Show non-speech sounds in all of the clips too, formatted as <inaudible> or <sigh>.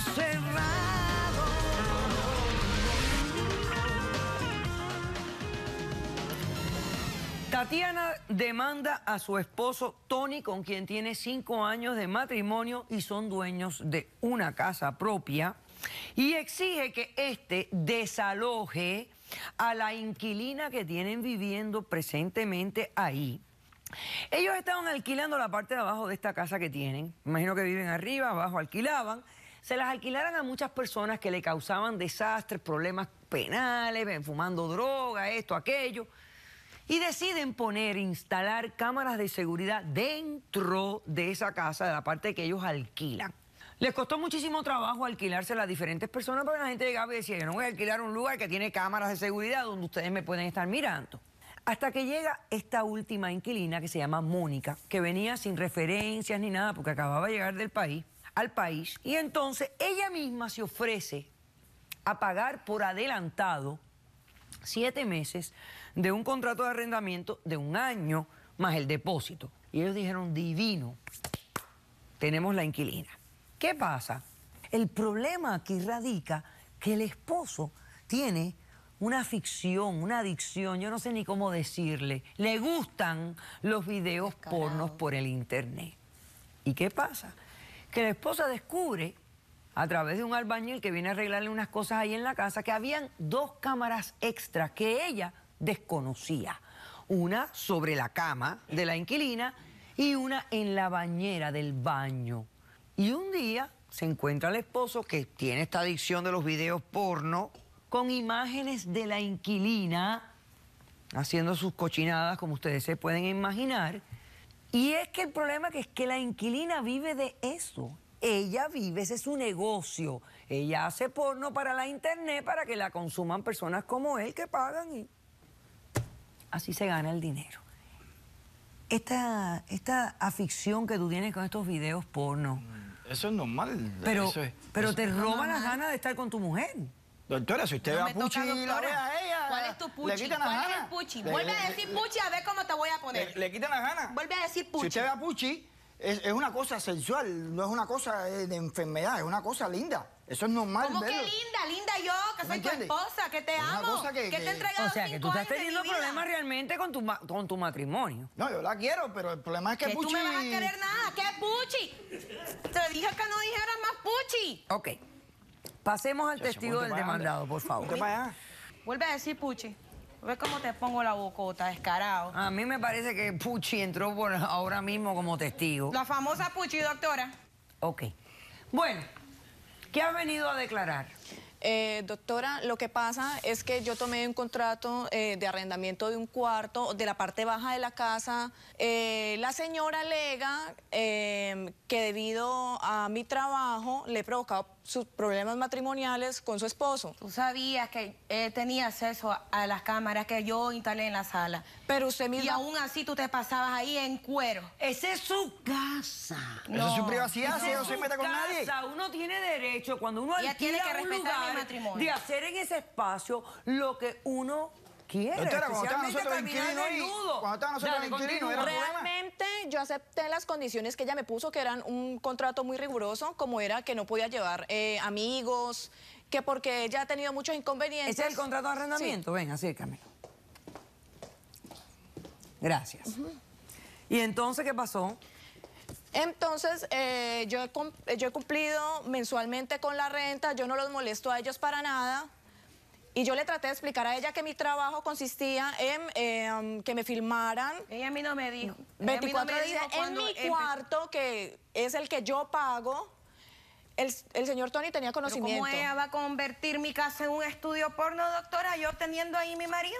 cerrado. Tatiana demanda a su esposo Tony, con quien tiene cinco años de matrimonio y son dueños de una casa propia, y exige que éste desaloje a la inquilina que tienen viviendo presentemente ahí. Ellos estaban alquilando la parte de abajo de esta casa que tienen. Imagino que viven arriba, abajo alquilaban. Se las alquilaran a muchas personas que le causaban desastres, problemas penales, fumando droga, esto, aquello. Y deciden poner, instalar cámaras de seguridad dentro de esa casa, de la parte que ellos alquilan. Les costó muchísimo trabajo alquilarse a las diferentes personas porque la gente llegaba y decía, yo no voy a alquilar un lugar que tiene cámaras de seguridad donde ustedes me pueden estar mirando. Hasta que llega esta última inquilina que se llama Mónica, que venía sin referencias ni nada porque acababa de llegar del país, al país, y entonces ella misma se ofrece a pagar por adelantado siete meses de un contrato de arrendamiento de un año más el depósito. Y ellos dijeron, divino, tenemos la inquilina. ¿Qué pasa? El problema aquí radica que el esposo tiene una ficción, una adicción, yo no sé ni cómo decirle. Le gustan los videos pornos por el internet. ¿Y qué pasa? Que la esposa descubre a través de un albañil que viene a arreglarle unas cosas ahí en la casa que habían dos cámaras extras que ella desconocía. Una sobre la cama de la inquilina y una en la bañera del baño. Y un día se encuentra el esposo que tiene esta adicción de los videos porno con imágenes de la inquilina haciendo sus cochinadas, como ustedes se pueden imaginar. Y es que el problema que es que la inquilina vive de eso. Ella vive, ese es su negocio. Ella hace porno para la internet para que la consuman personas como él que pagan y así se gana el dinero. Esta, esta afición que tú tienes con estos videos porno. Eso es normal. Pero, eso es- pero eso- te roban las ganas de estar con tu mujer. Doctora, si usted No ve me a Puchi y la ve a ella. ¿Cuál es tu Le puchi? quitan las ¿Cuál es ganas. el puchi? Le- Vuelve le- a decir puchi a ver cómo te voy a poner. Le, le quitan las ganas. Vuelve a decir Si puchi. usted ve a Puchi, es, es una cosa sensual, no es una cosa de enfermedad, es una cosa linda. Eso es normal ¿Cómo que linda? Linda yo, que ¿Me soy tu esposa, que te Es amo. cosa que- que, te he que- entregado O sea, que tú cinco estás teniendo problemas realmente con tu, con tu matrimonio. No, yo la quiero, pero el problema es que, Que Puchi... tú me vas a querer nada. ¿Qué puchi? Te dije que no dijeras más puchi. Ok. Pasemos al testigo del demandado, por favor. Ponte para allá. Vuelve a decir puchi. Ve cómo te pongo la bocota, descarado. A mí me parece que Puchi entró por ahora mismo como testigo. La famosa puchi, doctora. Ok. Bueno, ¿qué has venido a declarar? Eh, doctora, lo que pasa es que yo tomé un contrato eh, de arrendamiento de un cuarto de la parte baja de la casa. Eh, la señora alega eh, que debido a mi trabajo le he provocado sus problemas matrimoniales con su esposo. Tú sabías que él tenía acceso a, a las cámaras que yo instalé en la sala. Pero usted Y misma... aún así tú te pasabas ahí en cuero. Esa es su casa. Esa es su No. privacidad, si no se su mete con nadie. casa. Uno tiene derecho, cuando uno Ella tiene alquila que un respetar mi lugar, matrimonio. de hacer en ese espacio lo que uno quiere. Doctora, cuando estaban nosotros inquilinos cuando estaban nosotros inquilinos, era. Realmente yo acepté las condiciones que ella me puso, que eran un contrato muy riguroso, como era que no podía llevar eh, amigos, que porque ella ha tenido muchos inconvenientes. ¿Ese es el contrato de arrendamiento? Ven, acércame. Gracias. ¿Y entonces qué pasó? Entonces, eh, yo, he, yo he cumplido mensualmente con la renta, yo no los molesto a ellos para nada. Y yo le traté de explicar a ella que mi trabajo consistía en eh, um, que me filmaran Ella a mí no me dijo. Ella a mí no 24 me días dijo en mi cuarto, que es el que yo pago. El, el señor Tony tenía Pero conocimiento. ¿cómo ella va a convertir mi casa en un estudio porno, doctora, yo teniendo ahí mi marido?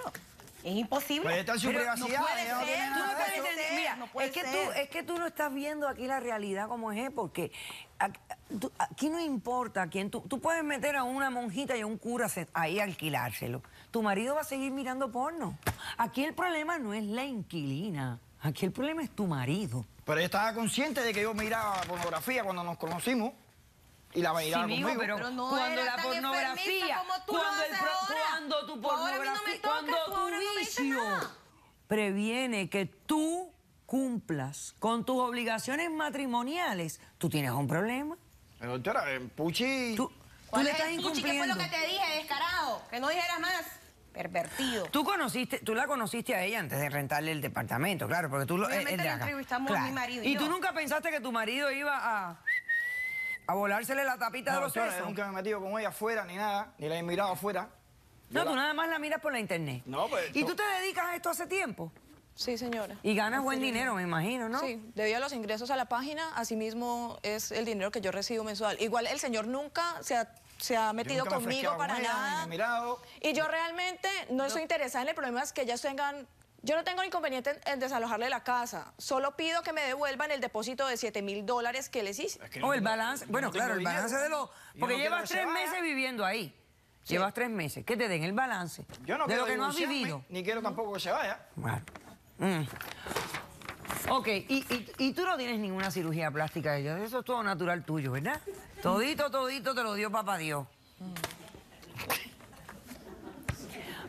Es imposible. Pues está en su Pero privacidad, no puede no ser, Tú no puedes entender- Mira, no puede es que, ser. tú, es que tú no estás viendo aquí la realidad como es, porque aquí, no importa quién tú, tú puedes meter a una monjita y a un cura ahí a alquilárselo. Tu marido va a seguir mirando porno. Aquí el problema no es la inquilina, aquí el problema es tu marido. Pero ella estaba consciente de que yo miraba pornografía cuando nos conocimos y la miraba mijo, conmigo. pero, Pero no cuando la pornografía, como tú cuando, el cuando tu Tú ahora a mí no me pornografía, tocas, cuando tú tu ahora no me dices vicio nada. Previene que tú cumplas con tus obligaciones matrimoniales, tú tienes un problema. Eh, Doctora, eh, Puchi... Tú, tú ¿Cuál le es estás el puchi? ¿Qué fue lo que te dije, descarado? Que no dijeras más. Pervertido. Tú conociste, tú la conociste a ella antes de rentarle el departamento, claro, porque tú lo Obviamente es la acá. entrevistamos mi marido y y tú nunca pensaste que tu marido iba a a volársele la tapita No, de los sesos. nunca me he metido con ella afuera ni nada, ni la he mirado afuera. No, tú nada más la miras por la internet. No, pues, Y tú- tú te dedicas a esto hace tiempo Sí, señora. y ganas buen dinero, me imagino, ¿no? Sí, debido a los ingresos a la página, asimismo es el dinero que yo recibo mensual. Igual el señor nunca se ha, se ha yo metido me conmigo para nada. me. Y yo realmente no estoy interesada en el problema es que ellas tengan... Yo no tengo inconveniente en, en desalojarle la casa. Solo pido que me devuelvan el depósito de 7 mil dólares que les hice. Es que O no el balance, bueno, claro, el dinero. balance de los... Porque llevas tres meses viviendo ahí. Llevas tres meses. Que te den el balance Yo no de lo que no has vivido. Ni quiero tampoco que se vaya. Bueno. Mm. Ok, y, y- y tú no tienes ninguna cirugía plástica. Eso es todo natural tuyo, ¿verdad? Todito, todito te lo dio papá Dios.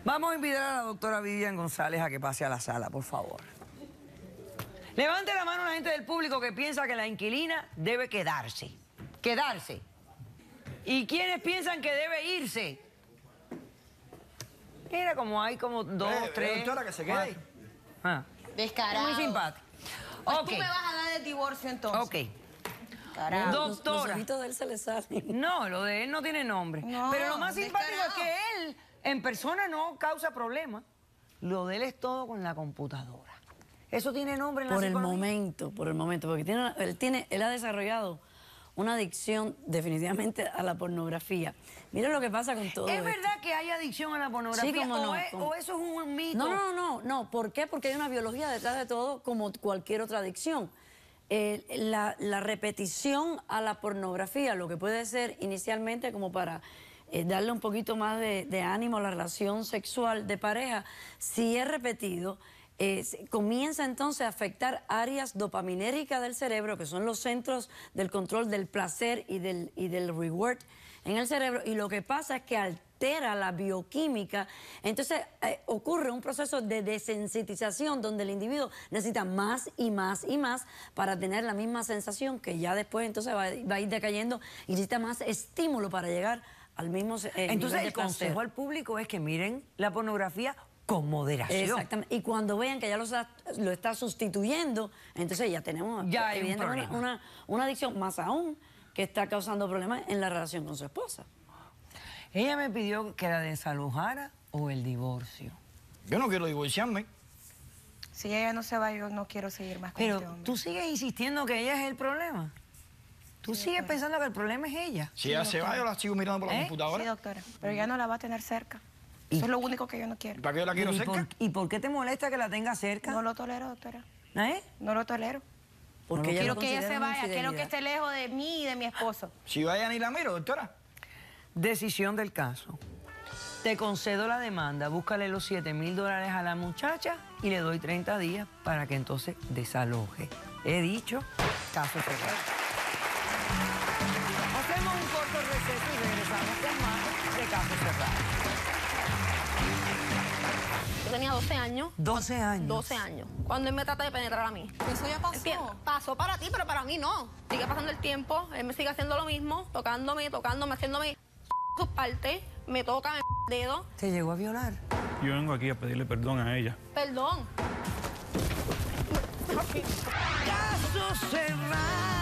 Vamos a invitar a la doctora Vivian González a que pase a la sala, por favor. Levante la mano la gente del público que piensa que la inquilina debe quedarse. Quedarse. ¿Y quiénes piensan que debe irse? Mira, como hay como dos, Eh, tres. doctora, que se quede cuatro. Ah. Descarado. Muy simpático. Pues ok, tú me vas a dar el divorcio entonces. ok. Carajo. Doctora. Los ojitos de él se le salen. No, lo de él no tiene nombre. No, Pero lo más simpático es que él en persona no causa problema. Lo de él es todo con la computadora. Eso tiene nombre en la Por el momento, por el momento, porque tiene, él, tiene, él ha desarrollado una adicción definitivamente a la pornografía. Mira lo que pasa con todo ¿Es esto. verdad que hay adicción a la pornografía? Sí, cómo o, no, es- cómo- o eso es un mito? No, no, no, no. ¿Por qué? Porque hay una biología detrás de todo, como cualquier otra adicción. Eh, la, la repetición a la pornografía, lo que puede ser inicialmente como para eh, darle un poquito más de, de ánimo a la relación sexual de pareja, si es repetido, eh, comienza entonces a afectar áreas dopaminéricas del cerebro, que son los centros del control del placer y del, y del reward en el cerebro. Y lo que pasa es que altera la bioquímica. Entonces eh, ocurre un proceso de desensitización donde el individuo necesita más y más y más para tener la misma sensación que ya después entonces va, va a ir decayendo y necesita más estímulo para llegar al mismo eh, Entonces el placer. consejo al público es que miren la pornografía con moderación. Exactamente. Y cuando vean que ya lo está, lo está sustituyendo, entonces ya tenemos Ya un una, una adicción más aún que está causando problemas en la relación con su esposa. Ella me pidió que la desalojara o el divorcio. Yo no quiero divorciarme. Si ella no se va, yo no quiero seguir más con este Pero hombre. tú sigues insistiendo que ella es el problema. Tú sigues pensando que el problema es ella. Si ella se va, yo la sigo mirando por la ¿Eh? Sí, computadora. doctora. Pero ya no la va a tener cerca. ¿Y? Eso es lo único que yo no quiero. ¿Para qué yo la quiero ¿Y cerca? por, y por qué te molesta que la tenga cerca? No lo tolero, doctora. ¿Eh? No lo tolero. Porque ella Quiero que ella se vaya, quiero que esté lejos de mí y de mi esposo. Si vaya ni la miro, doctora. Decisión del caso. Te concedo la demanda, búscale los 7 mil dólares a la muchacha y le doy 30 días para que entonces desaloje. He dicho, caso cerrado. Hacemos un corto receso y regresamos con más de caso cerrado. Yo tenía 12 años. 12 años. 12 años. Cuando él me trata de penetrar a mí. Eso ya pasó. Empie- Pasó para ti, pero para mí no. Sigue pasando el tiempo, él me sigue haciendo lo mismo, tocándome, tocándome, haciéndome <laughs> sus partes, me toca, me <laughs> dedo. ¿Te llegó a violar? Yo vengo aquí a pedirle perdón a ella. Perdón. Caso cerrado.